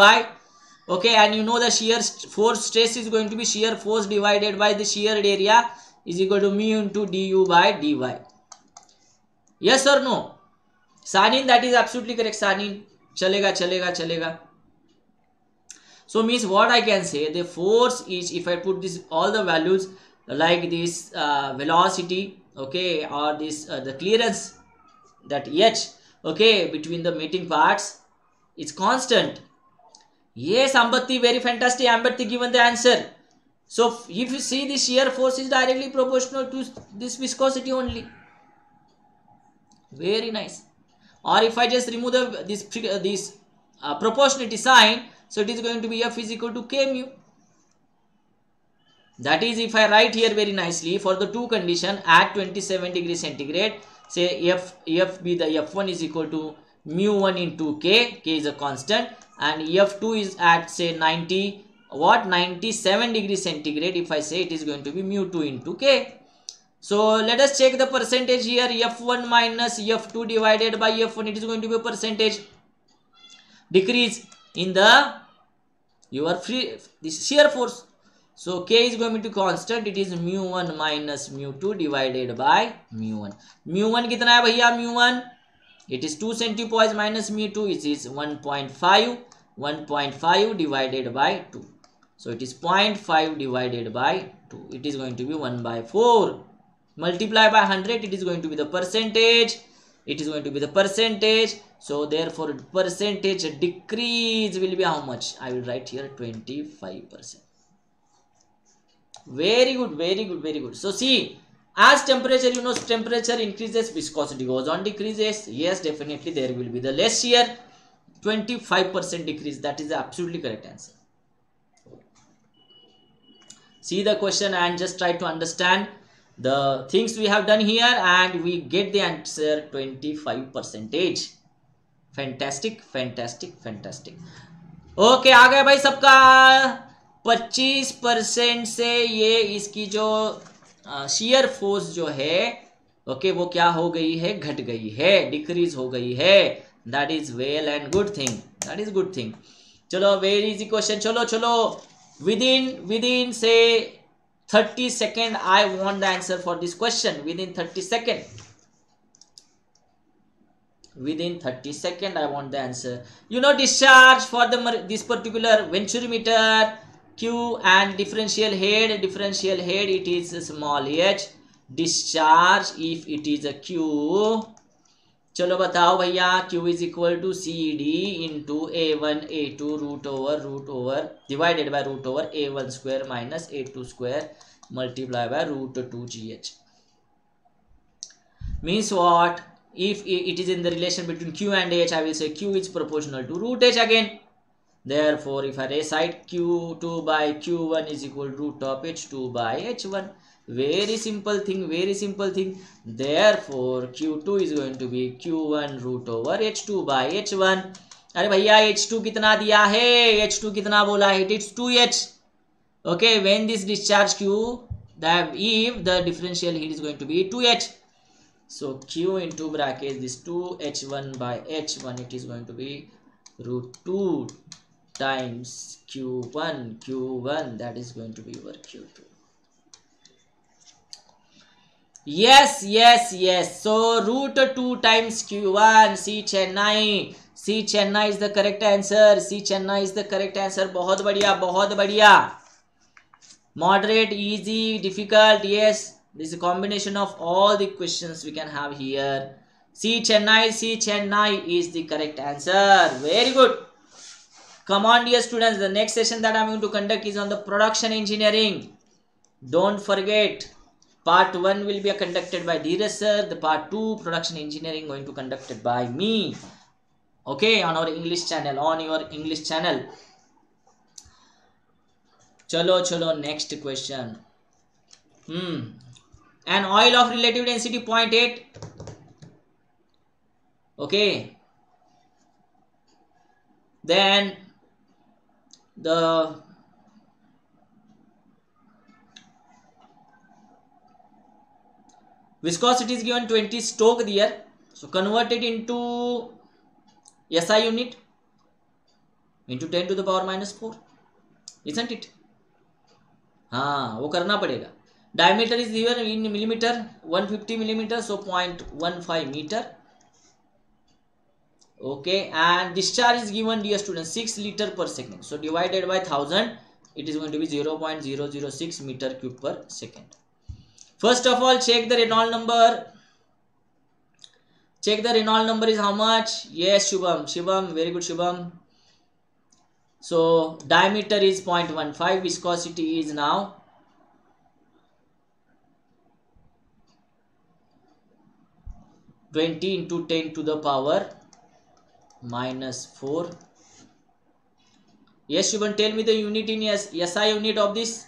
Okay and you know the shear force stress is going to be shear force divided by the shear area is equal to mu into du by dy. Yes or no? Sanin that is absolutely correct sanin. Chalega chalega chalega. So means what i can say the force is if i put this all the values like this uh, velocity okay or this uh, the clearance that h okay between the meeting parts it's constant. Yes ambati very fantastic ambati given the answer. So if you see the shear force is directly proportional to this viscosity only. Very nice. Or if i just remove the this uh, this uh, proportionality sign so it is going to be f is equal to k mu that is if I write here very nicely for the two condition at 27 degree centigrade say f f be the f1 is equal to mu1 into k k is a constant and f2 is at say 90 what 97 degree centigrade if I say it is going to be mu2 into k. So let us check the percentage here f1 minus f2 divided by f1 it is going to be a percentage decrease in the your free this shear force so K is going to be constant. It is mu 1 minus mu 2 divided by mu 1. Mu 1 कितना है भैया mu 1? It is 2 centipoise minus mu 2. It is 1.5. 1.5 divided by 2. So it is 0.5 divided by 2. It is going to be 1 by 4. Multiply by 100. It is going to be the percentage. It is going to be the percentage. So therefore percentage decrease will be how much? I will write here 25 percent very good very good very good so see as temperature you know temperature increases viscosity goes on decreases yes definitely there will be the less shear 25 percent decrease that is the absolutely correct answer see the question and just try to understand the things we have done here and we get the answer 25 percentage fantastic fantastic fantastic okay आ गया भाई सबका पच्चीस percent से ये इसकी जो shear force जो है ओके okay, वो क्या हो गई है? घट गई है डिक्रीज हो गई है। That is well and good thing that is good thing चलो वेरी इजी क्वेश्चन चलो चलो. Within within say thirty second I want the answer for this question within thirty second with within 30 second i want the answer. You know discharge for the this particular venturimeter Q and differential head differential head it is small H discharge if it is a Q चलो बताओ भैया, Q is equal to C D into A one A two root over root over divided by root over A one square minus A two square multiply by root two G H means what if it is in the relation between Q and H I will say Q is proportional to root H again Therefore, if I recite q2 by q1 is equal to root of h2 by h1. Very simple thing, very simple thing. Therefore, q2 is going to be q1 root over h2 by h1. अरे भैया h2 कितना दिया है h2 कितना बोला है it is 2h okay when this discharge q that if the differential heat is going to be 2h so q into bracket this 2h1 by h1 it is going to be root 2 times q1 q1 that is going to be your q2 yes yes yes so root 2 times q1 c chennai c chennai is the correct answer c chennai is the correct answer बहुत बढ़िया बहुत बढ़िया moderate easy difficult yes this is a combination of all the questions we can have here c chennai c chennai is the correct answer very good Come on dear students, the next session that I am going to conduct is on the production engineering. Don't forget, part 1 will be conducted by Dheeraj sir, the part 2 production engineering going to conducted by me. Okay, on our English channel, on your English channel. Chalo, chalo, next question. Hmm. An oil of relative density 0.8. Okay. Then the viscosity is given 20 stoke there so convert it into SI unit into 10 to the power minus 4 isn't it हाँ वो करना पड़ेगा diameter is given in millimeter 150 millimeter so 0.15 meter okay and discharge is given dear students 6 liter per second. So divided by 1000 it is going to be 0.006 meter cube per second. First of all check the Reynolds number. Check the Reynolds number is how much? Yes Shubham. Shubham very good Shubham. So diameter is 0.15 viscosity is now Twenty into ten to the power minus four. Yes, Shubham, tell me the unit in yes, SI unit of this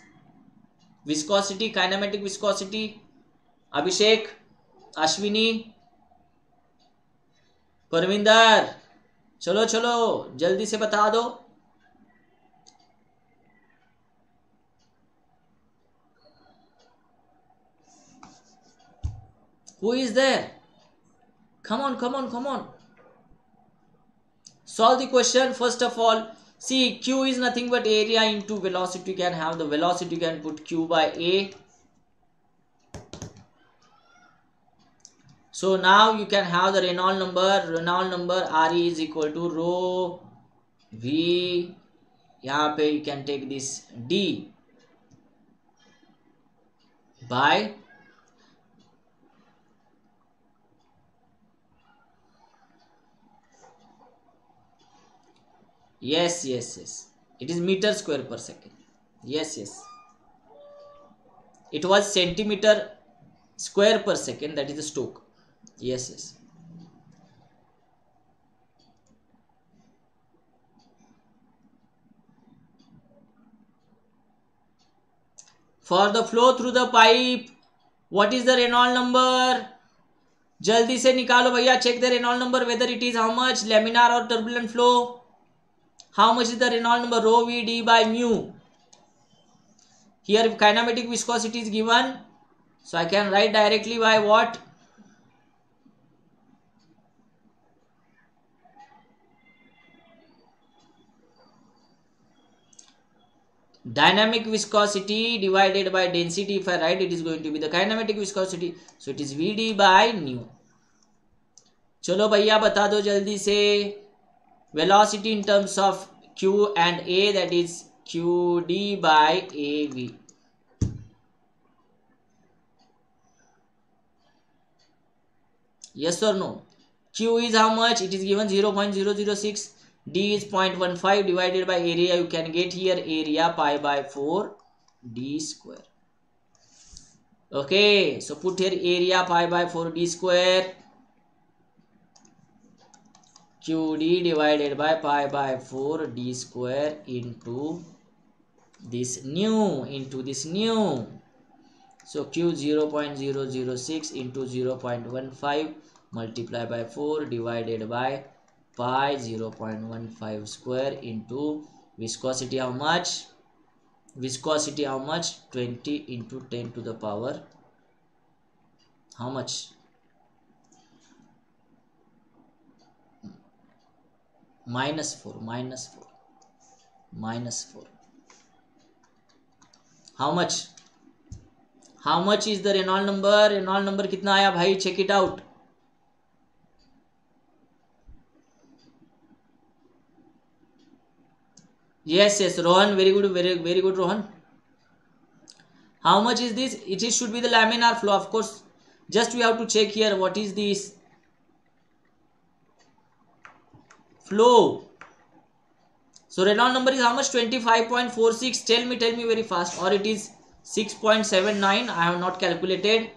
viscosity, kinematic viscosity. Abhishek, Ashwini, Parvinder चलो चलो जल्दी से बता दो who is there come on come on come on solve the question first of all see q is nothing but area into velocity you can have the velocity you can put q by a so now you can have the Reynolds number Reynolds number re is equal to rho v यहाँ पे you can take this d by yes yes yes it is meter square per second yes yes it was centimeter square per second that is the stoke yes yes for the flow through the pipe what is the Reynolds number जल्दी से निकालो भैया check the Reynold number whether it is how much laminar और turbulent flow how much is the Reynolds number rho v d by mu here kinematic viscosity is given so I can write directly by what dynamic viscosity divided by density if I write it is going to be the kinematic viscosity so it is Vd by nu चलो भैया बता दो जल्दी से velocity in terms of q and a that is qd by av yes or no? Q is how much? It is given 0 0.006 d is 0.15 divided by area. You can get here area pi by 4 d square. Okay so put here area pi by 4 d square qd divided by pi by 4 d square into this nu into this nu. So q 0 0.006 into 0 0.15 multiply by 4 divided by pi 0 0.15 square into viscosity how much? Viscosity how much? 20 into 10 to the power how much minus four minus four minus four how much how much is the Reynold number Reynold number कितना आया भाई? Check it out yes yes Rohan very good very very good Rohan how much is this it is should be the laminar flow of course just we have to check here what is this flow. So Reynolds number is how much? 25.46. Tell me, tell me very fast. Or it is 6.79. I have not calculated.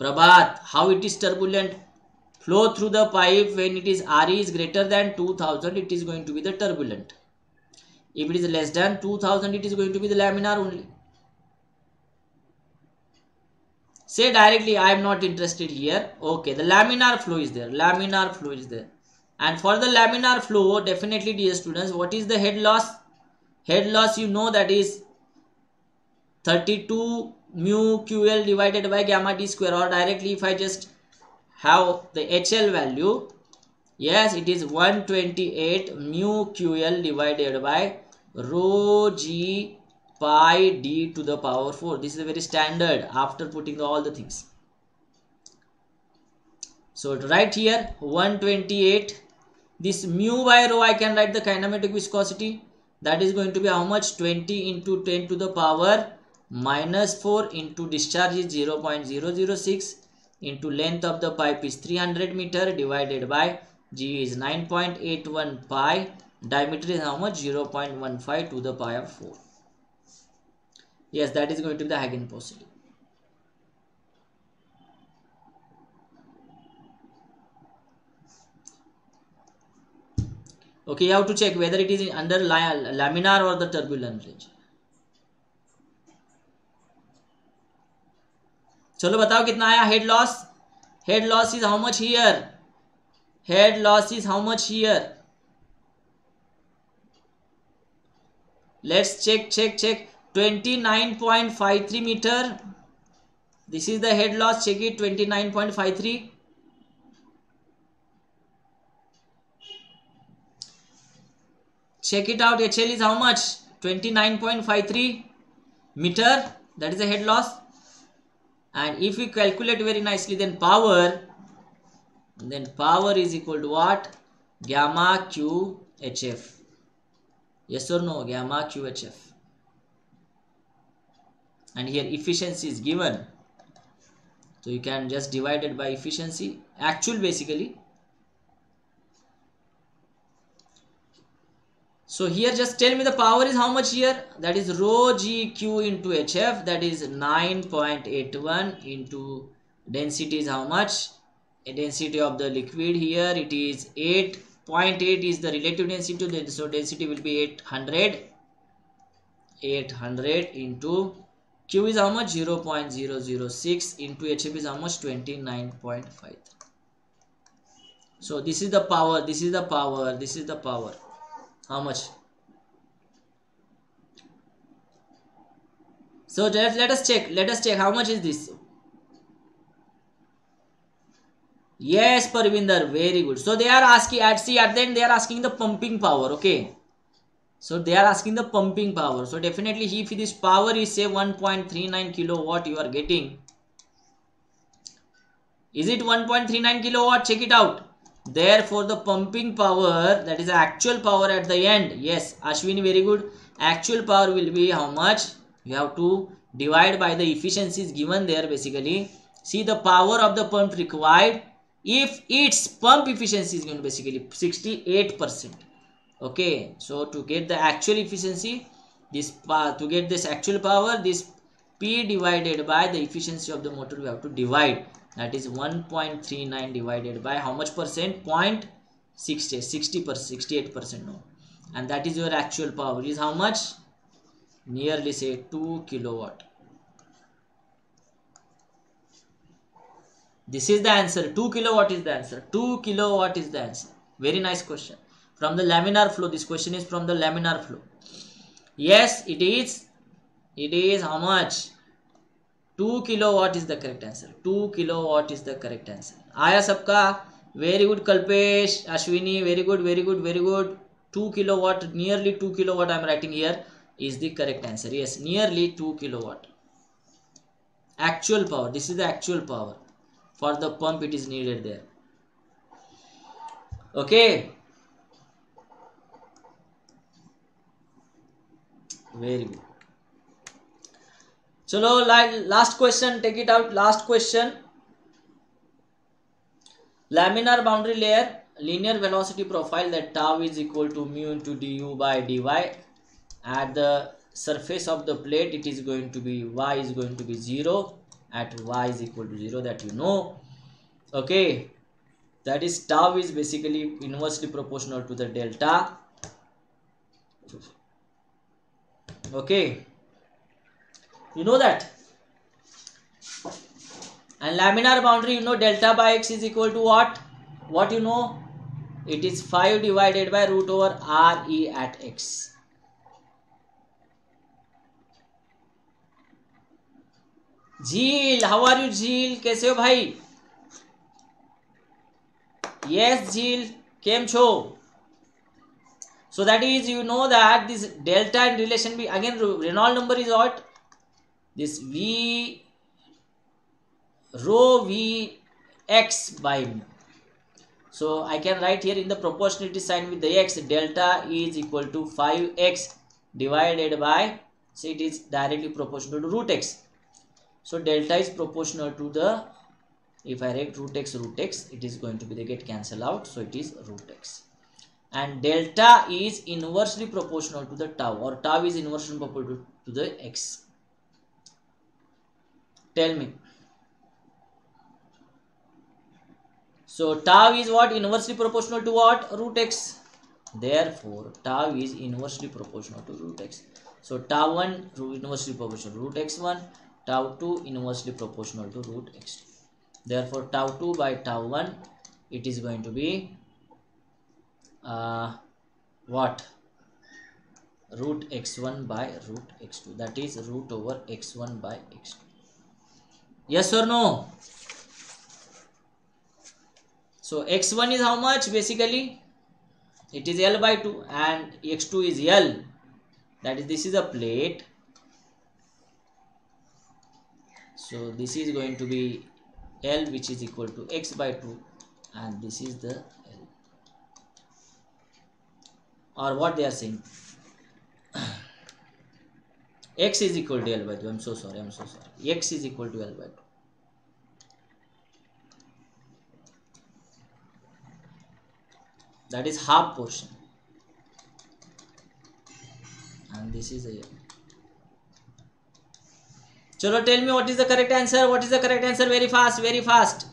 Prabhat, how it is turbulent? Flow through the pipe when it is RE is greater than 2000, it is going to be the turbulent. If it is less than 2000, it is going to be the laminar only. Say directly i am not interested here. Okay the laminar flow is there. Laminar flow is there. And for the laminar flow definitely dear students what is the head loss? Head loss you know that is 32 mu ql divided by gamma d square or directly if I just have the HL value yes it is 128 mu ql divided by rho g pi d to the power 4 this is a very standard after putting all the things. So right here 128 this mu by rho I can write the kinematic viscosity. That is going to be how much? 20 into 10 to the power minus 4 into discharge is 0 0.006 into length of the pipe is 300 meter divided by g is 9.81 pi. Diameter is how much? 0 0.15 to the of 4 yes that is going to be the Hagen-Poiseuille okay you have to check whether it is under laminar or the turbulent range चलो बताओ कितना आया head loss head loss is how much here head loss is how much here let's check check check 29.53 meter. This is the head loss. Check it. 29.53 check it out. HL is how much? 29.53 meter. That is the head loss. And if we calculate very nicely then power then power is equal to what? Gamma q hf yes or no? Gamma q hf and here efficiency is given. So you can just divide it by efficiency. Actual basically. So here just tell me the power is how much here? That is rho GQ into HF that is 9.81 into density is how much? A density of the liquid here it is 8.8 is the relative density. So density will be 800 800 into Q is how much? 0 0.006 into HF is how much? 29.5 so this is the power this is the power this is the power. How much? So let, let us check let us check how much is this? Yes parvinder very good. So they are asking at see at the end they are asking the pumping power okay so they are asking the pumping power. So definitely if this power is say 1.39 kilowatt you are getting. Is it 1.39 kilowatt? Check it out. Therefore the pumping power that is actual power at the end. Yes ashwin very good. Actual power will be how much? You have to divide by the efficiencies given there basically. See the power of the pump required if its pump efficiency is going to basically 68 percent okay so to get the actual efficiency this to get this actual power this p divided by the efficiency of the motor we have to divide. That is 1.39 divided by how much percent? 0.60 60 per 68 percent no. And that is your actual power is how much? Nearly say 2 kilowatt. This is the answer. 2 kilowatt is the answer. 2 kilowatt is the answer. Very nice question from the laminar flow this question is from the laminar flow yes it is it is how much 2 kilowatt is the correct answer 2 kilowatt is the correct answer आया सबका very good kalpesh ashwini very good very good very good 2 kilowatt nearly 2 kilowatt i am writing here is the correct answer yes nearly 2 kilowatt actual power this is the actual power for the pump it is needed there okay very good चलो last question take it out last question laminar boundary layer linear velocity profile that tau is equal to mu into du by dy at the surface of the plate it is going to be y is going to be 0 at y is equal to 0 that you know okay that is tau is basically inversely proportional to the delta okay you know that and laminar boundary you know delta by x is equal to what what you know it is 5 divided by root over re at x Jheel how are you Jheel कैसे हो भाई yes झील केम छो so that is you know that this delta in relation be again Reynolds number is what? This v rho v x by so i can write here in the proportionality sign with the x delta is equal to 5x divided by so it is directly proportional to root x. So delta is proportional to the if i write root x root x it is going to be they get cancel out so it is root x and delta is inversely proportional to the tau or tau is inversely proportional to the x. Tell me. So tau is what? Inversely proportional to what? Root x. Therefore tau is inversely proportional to root x. So tau 1 is inversely proportional to root x1 tau 2 inversely proportional to root x2 therefore tau 2 by tau 1 it is going to be uh, what? Root x1 by root x2 that is root over x1 by x2 yes or no? So x1 is how much basically? It is l by 2 and x2 is l. That is this is a plate. So this is going to be l which is equal to x by 2 and this is the or what they are saying. <clears throat> X is equal to L by 2 I'm so sorry I'm so sorry. X is equal to L by 2 that is half portion. And this is a Chalo tell me what is the correct answer? What is the correct answer? Very fast very fast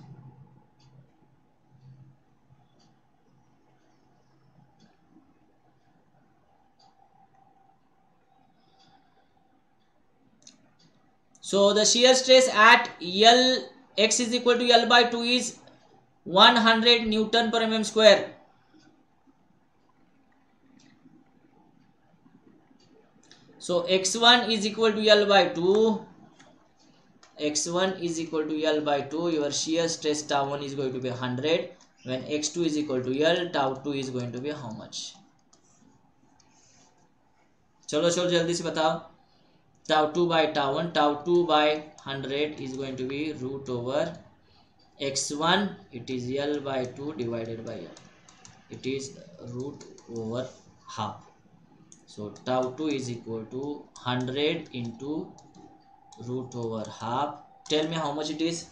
So the shear stress at L x is equal to L by 2 is 100 Newton per mm square. So x1 is equal to L by 2. x1 is equal to L by 2. Your shear stress tau 1 is going to be 100. When x2 is equal to L, tau 2 is going to be how much? चलो चलो जल्दी से बताओ tau 2 by tau 1 tau 2 by 100 is going to be root over x1 it is l by 2 divided by l. It is root over half. So tau 2 is equal to 100 into root over half. Tell me how much it is.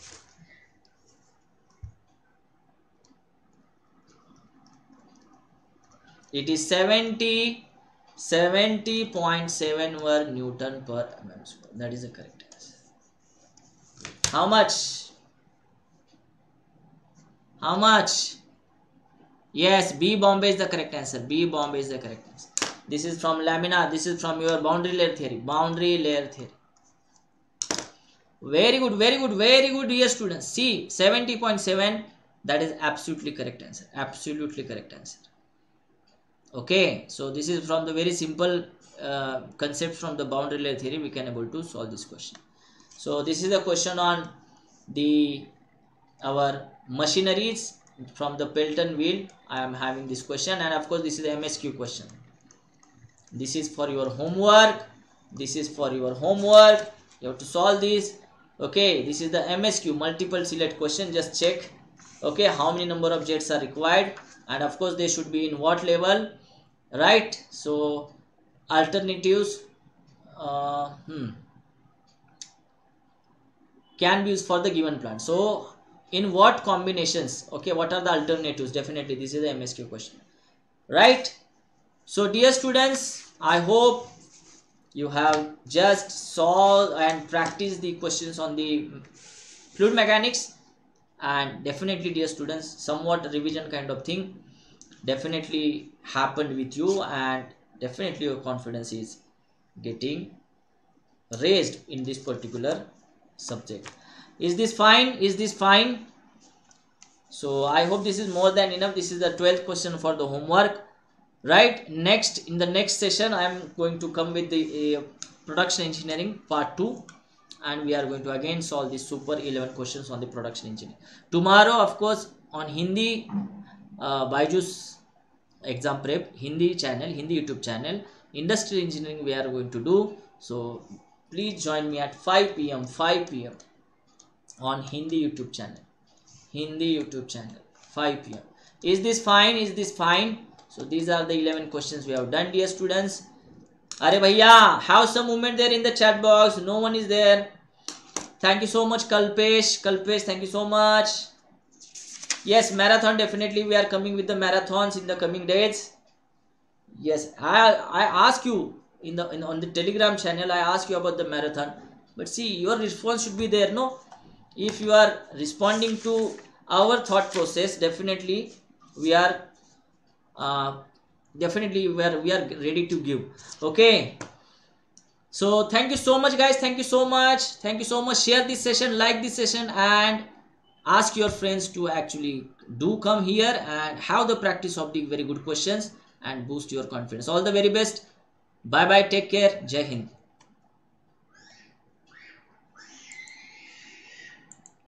It is 70 70.7 were Newton per mm square. That is the correct answer. How much? How much? Yes, B Bombay is the correct answer. B Bombay is the correct answer. This is from lamina. This is from your boundary layer theory. Boundary layer theory. Very good, very good, very good, dear students. See, 70.7. That is absolutely correct answer. Absolutely correct answer okay so this is from the very simple uh, concept from the boundary layer theory. We can able to solve this question. So this is a question on the our machineries from the Pelton wheel. I am having this question. And of course this is the MSQ question. This is for your homework. This is for your homework. You have to solve this. Okay this is the MSQ multiple select question. Just check. Okay how many number of jets are required? And of course they should be in what level right? So alternatives uh, hmm, can be used for the given plant. So in what combinations okay what are the alternatives? Definitely this is the msq question. Right? So dear students i hope you have just solved and practiced the questions on the fluid mechanics. And definitely dear students somewhat revision kind of thing definitely happened with you and definitely your confidence is getting raised in this particular subject. Is this fine? Is this fine? So i hope this is more than enough. This is the 12th question for the homework. Right? Next in the next session i am going to come with the uh, production engineering part 2 and we are going to again solve the super 11 questions on the production engineering. Tomorrow of course on hindi Uh, byju's exam prep hindi channel hindi youtube channel industrial engineering we are going to do so please join me at 5 pm 5 pm on hindi youtube channel hindi youtube channel 5 pm is this fine is this fine so these are the 11 questions we have done dear students Are bhaiya, have some movement there in the chat box. No one is there. Thank you so much, Kalpesh. Kalpesh, thank you so much. Yes, marathon definitely. We are coming with the marathons in the coming days. Yes, I I ask you in the in, on the Telegram channel. I ask you about the marathon. But see, your response should be there. No, if you are responding to our thought process, definitely we are. Uh, definitely we are we are ready to give okay so thank you so much guys thank you so much thank you so much share this session like this session and ask your friends to actually do come here and have the practice of the very good questions and boost your confidence. All the very best. Bye bye take care. Jai hind